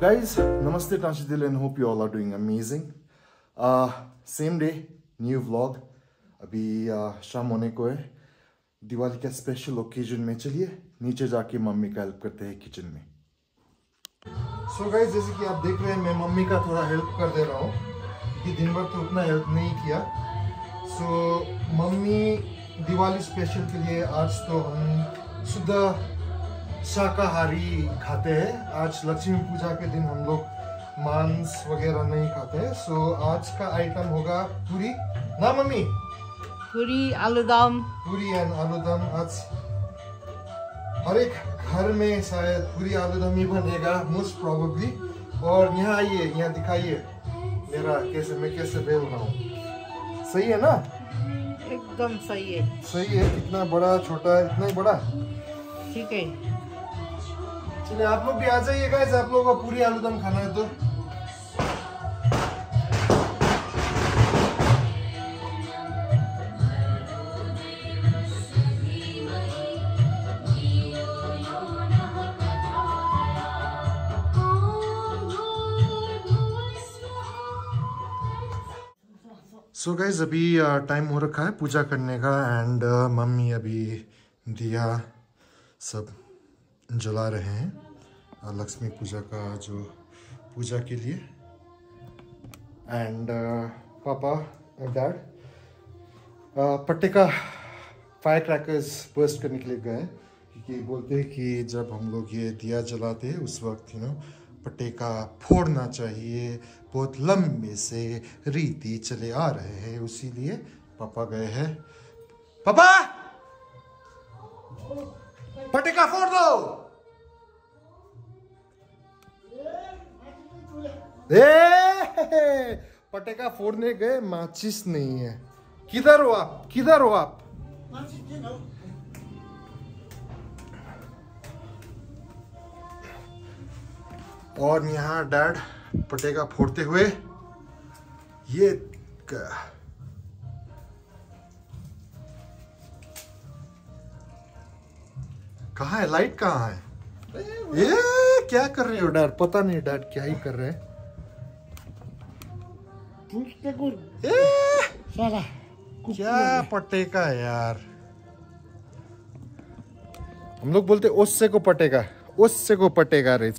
Guys, Namaste Tanshidil and hope you all are doing amazing. Uh, same day, new vlog. अभी uh, शाम होने को है दिवाली का स्पेशल ओकेजन में चलिए नीचे जाके मम्मी का हेल्प करते हैं किचन में सो so गाइस जैसे कि आप देख रहे हैं मैं मम्मी का थोड़ा हेल्प कर दे रहा हूँ क्योंकि दिन भर तो उतना हेल्प नहीं किया so so, mummy Diwali special के लिए आज तो हम शुद्ध शाकाहारी खाते हैं। आज लक्ष्मी पूजा के दिन हम लोग मांस वगैरह नहीं खाते हैं। सो आज का आइटम होगा पूरी। ना मम्मी? पूरी आलूदम। पूरी एंड आलूदम। आज हर एक घर में शायद पूरी आलूदम ही बनेगा मोस्ट प्रोबेबली और यहाँ आइए यहाँ दिखाइए। मेरा कैसे मैं कैसे बेल रहा हूँ? सही है ना? एकदम सही है। सही है। इतना बड़ा छोटा इतना ही बड़ा? ठीक है। चलिए आप लोग भी आ जाइए गाइस आप लोगों को पूरी आलूदम खाना है तो। सो so गाइज़ अभी टाइम हो रखा है पूजा करने का एंड uh, मम्मी अभी दिया सब। जला रहे हैं। लक्ष्मी पूजा का जो पूजा के लिए। एंड पापा डैड पट्टे का फायर क्रैकर्स बर्स्ट करने के लिए गए क्योंकि बोलते हैं कि जब हम लोग ये दिया जलाते हैं, उस वक्त यू नो पटेका फोड़ना चाहिए। बहुत लंबे से रीति चले आ रहे हैं, उसीलिए पापा गए हैं। पापा! पटेका फोड़ दो। ए पटेका फोड़ने गए, माचिस नहीं है। किधर हो आप? किधर हो आप? और यहाँ डैड पटेका फोड़ते हुए ये कहा है? लाइट कहाँ है? ये क्या कर रहे हो? डैड पता नहीं डैड क्या ही कर रहे हैं। क्या पटेका है यार। हम लोग बोलते ओस्से को पटेगा ओस्से को पटेगा रे।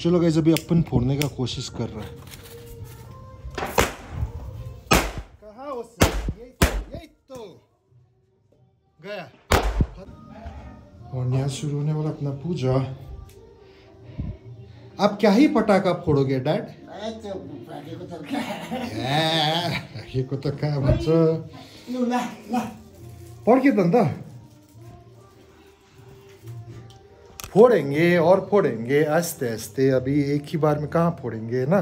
चलो गई अभी अपन फोड़ने का कोशिश कर रहा है। शुरू होने वाला अपना पूजा। आप क्या ही पटाखा फोड़ोगे डैड? को तो क्या? भन्छ पड्के त अन्त फोड़ेंगे और फोड़ेंगे आस्ते आस्ते। अभी एक ही बार में कहाँ फोड़ेंगे ना?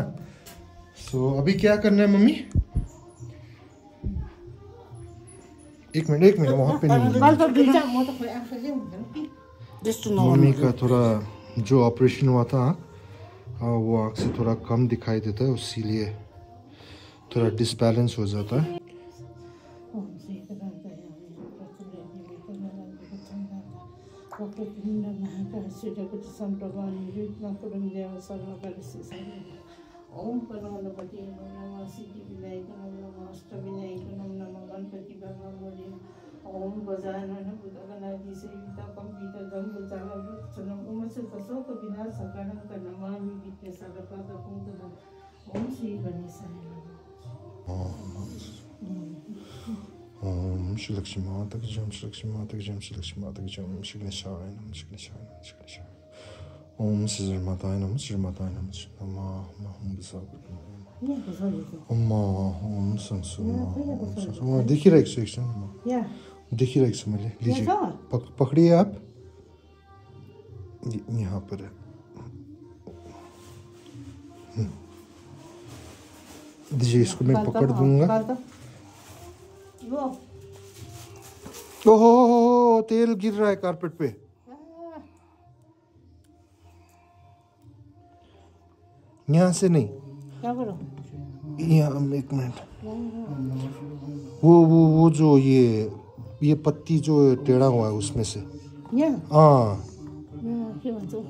सो so, अभी क्या करना है मम्मी? एक मिनट एक मिनट वहाँ पे नहीं मम्मी का थोड़ा जो ऑपरेशन हुआ था हाँ वो आँख से थोड़ा कम दिखाई देता है इसीलिए थोड़ा डिसबैलेंस हो जाता है ओम परमपति नम सिद्धि विनायक नम अष्ट विनायक नम गणपति भगवान ओम गजानन ओम से शोक विनाश सकलं नमामि विद्या सर्वपाद कुंतल ओम श्री गणेशाय ओम श्री लक्ष्मी माता की जय श्री लक्ष्मी माता की जय श्री लक्ष्मी माता की जय ओम श्री गणेशाय नमः श्री गणेशाय नमः श्री गणेशाय ओम श्री माताय नमः श्री माताय नमः श्री नमः ओम बिसागुरु अम्मा ओम संसु ओम संसु देखिरहेको छु एकछिन देखिरहेको छु मैले लीजिए पक, पकड़िए यहाँ पर दीजिए इसको मैं पकड़ दूँगा। ओहो तेल गिर रहा है कारपेट पे। यहाँ से नहीं। यहाँ एक मिनट। वो वो वो जो ये ये पत्ती जो टेढ़ा हुआ है उसमें से। हाँ। yapıyordu.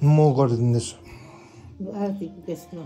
Mu gördünüz. Bu erkek kesme.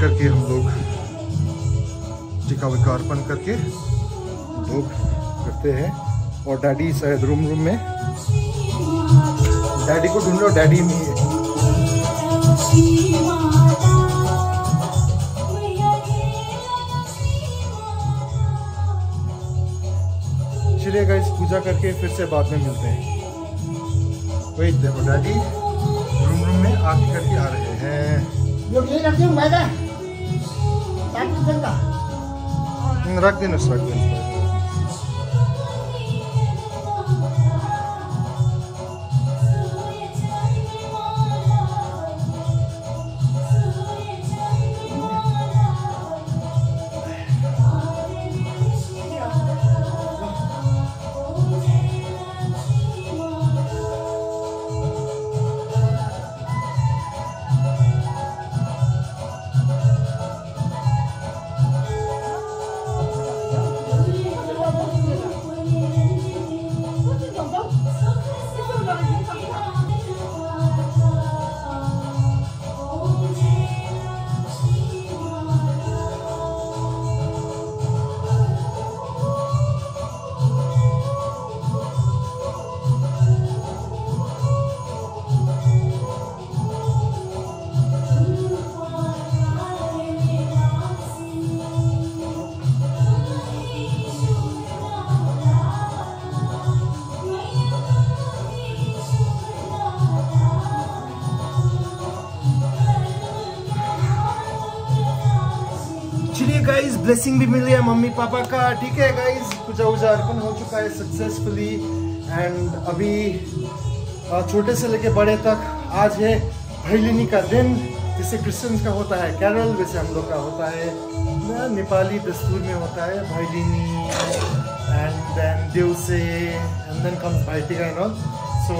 ऐसा करके हम लोग टिका विका अर्पण करके लोग करते हैं। और डैडी शायद रूम रूम में। डैडी को ढूंढ लो, डैडी है चलिए गाइस पूजा करके फिर से बाद में मिलते हैं। वही देखो, डैडी रूम रूम में आके करके आ रहे हैं। रख दिनुहोस् रख दिनुहोस् गाइस ब्लेसिंग भी मिली गया मम्मी पापा का। ठीक है गाइस पूजा वूजा अर्पण हो चुका है सक्सेसफुली एंड अभी छोटे से लेके बड़े तक आज है भैलिनी का दिन, जिसे क्रिश्चियंस का होता है कैरल वैसे हम लोग का होता है नेपाली दस्तूर में होता है Bhailini and then Deusi and then comes Bhaitika and all so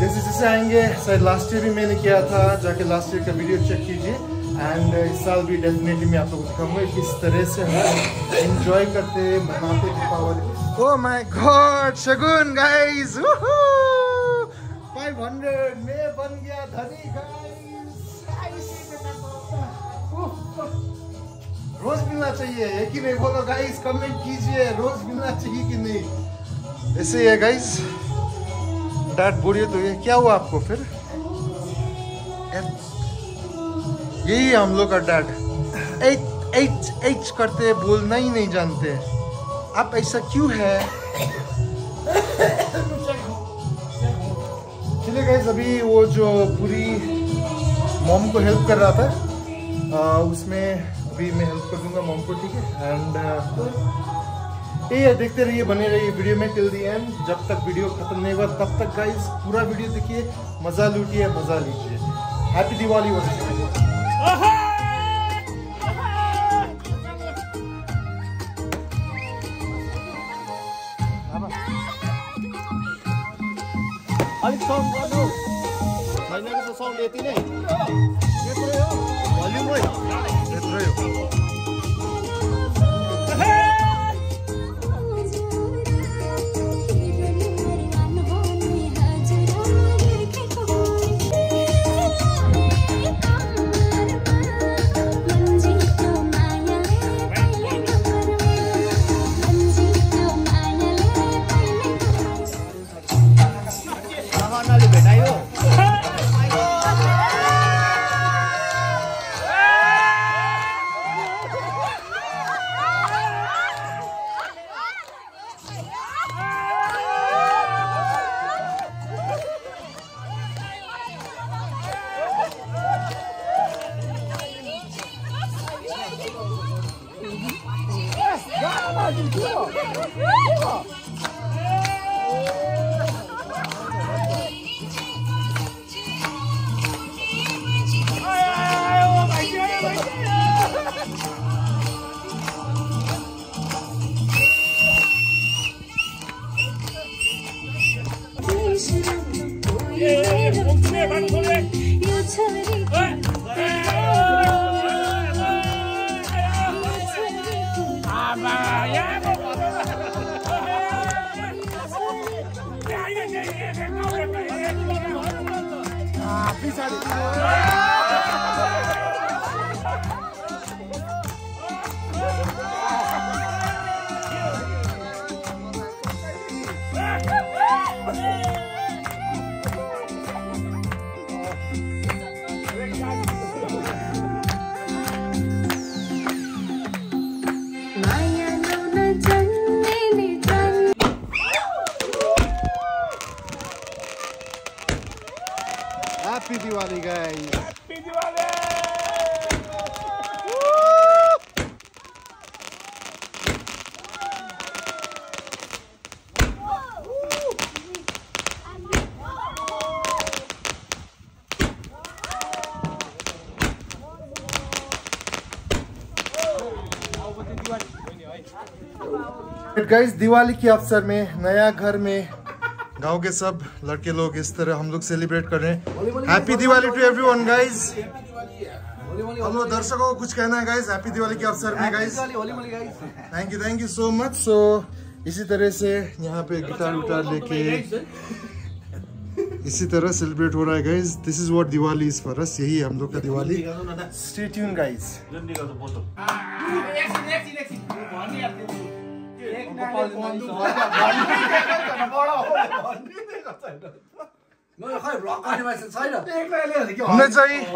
जैसे जैसे आएँगे, शायद लास्ट ईयर भी मैंने किया था, जाके लास्ट ईयर का वीडियो चेक कीजिए। एंड इस साल भी डेफिनेटली मैं आप लोगों को दिखाऊँगा किस तरह से हम एंजॉय करते, मनाते, Deepawali. Oh my God Shagun guys 500 मैं बन गया धनी गाइस रोज मिलना चाहिए है कि नहीं बोलो गाइस कमेंट कीजिए, रोज मिलना चाहिए कि नहीं? ऐसे ही है गाइस डैड बोलिए तो ये क्या हुआ आपको फिर? यही है हम लोग का डैड एच एच एच करते बोलना ही नहीं जानते. आप ऐसा क्यों है? चलिए गाइस अभी वो जो पूरी मॉम को हेल्प कर रहा था आ, उसमें अभी मैं हेल्प कर दूँगा मॉम को ठीक है? एंड ये देखते रहिए बने रहिए वीडियो में टिल दी एंड जब तक वीडियो खत्म नहीं हुआ तब तक गाइस पूरा वीडियो देखिए मज़ा लूटिए मज़ा लीजिए. हैप्पी दिवाली वंस अलिक सङ गर्नु छैन रहेछ सङ यति नै भोल्युम है त्यत्रै हो 哎，我们这边，我们这边。有车的。哎。माया गाइस दिवाली के अवसर में नया घर में गाँव के सब लड़के लोग इस तरह हम लोग सेलिब्रेट कर रहे हैं। Happy Diwali to everyone guys hello दर्शकों को कुछ कहना है गाइस हैप्पी दिवाली के अवसर में guys thank you thank you so much so इसी तरह से यहाँ पे गिटार विटार लेके इसी तरह सेलिब्रेट हो रहा है guys this is what Diwali is for us यही हम लोग का दिवाली। स्टे ट्यून गाइस खै रकर्ड छैन